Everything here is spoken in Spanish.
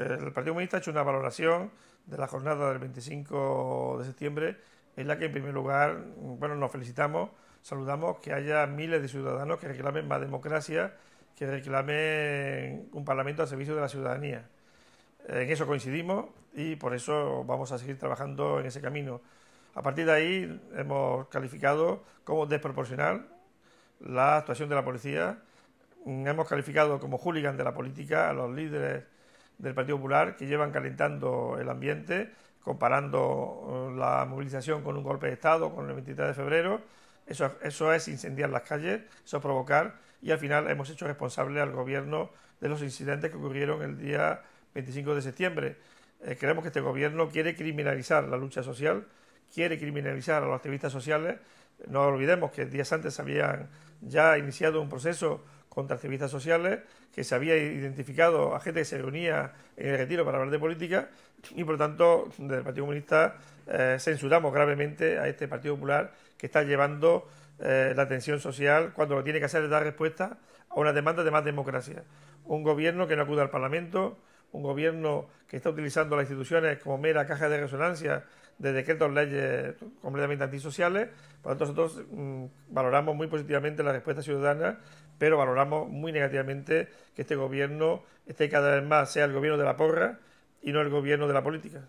el Partido Comunista ha hecho una valoración de la jornada del 25 de septiembre en la que en primer lugar, bueno, nos felicitamos, saludamos que haya miles de ciudadanos que reclamen más democracia, que reclamen un Parlamento al servicio de la ciudadanía. En eso coincidimos y por eso vamos a seguir trabajando en ese camino. A partir de ahí hemos calificado como desproporcional la actuación de la policía, hemos calificado como hooligan de la política a los líderes del Partido Popular que llevan calentando el ambiente, comparando eh, la movilización con un golpe de Estado, con el 23 de febrero. Eso, eso es incendiar las calles, eso es provocar y al final hemos hecho responsable al gobierno de los incidentes que ocurrieron el día 25 de septiembre. Eh, creemos que este gobierno quiere criminalizar la lucha social, quiere criminalizar a los activistas sociales. No olvidemos que días antes habían ya iniciado un proceso contra activistas sociales, que se había identificado a gente que se reunía en el retiro para hablar de política y por lo tanto desde el Partido Comunista eh, censuramos gravemente a este Partido Popular que está llevando eh, la atención social cuando lo tiene que hacer es dar respuesta a una demanda de más democracia. Un gobierno que no acude al Parlamento, un gobierno que está utilizando las instituciones como mera caja de resonancia de decretos leyes completamente antisociales. Por lo tanto, nosotros mm, valoramos muy positivamente la respuesta ciudadana, pero valoramos muy negativamente que este gobierno esté cada vez más sea el gobierno de la porra y no el gobierno de la política.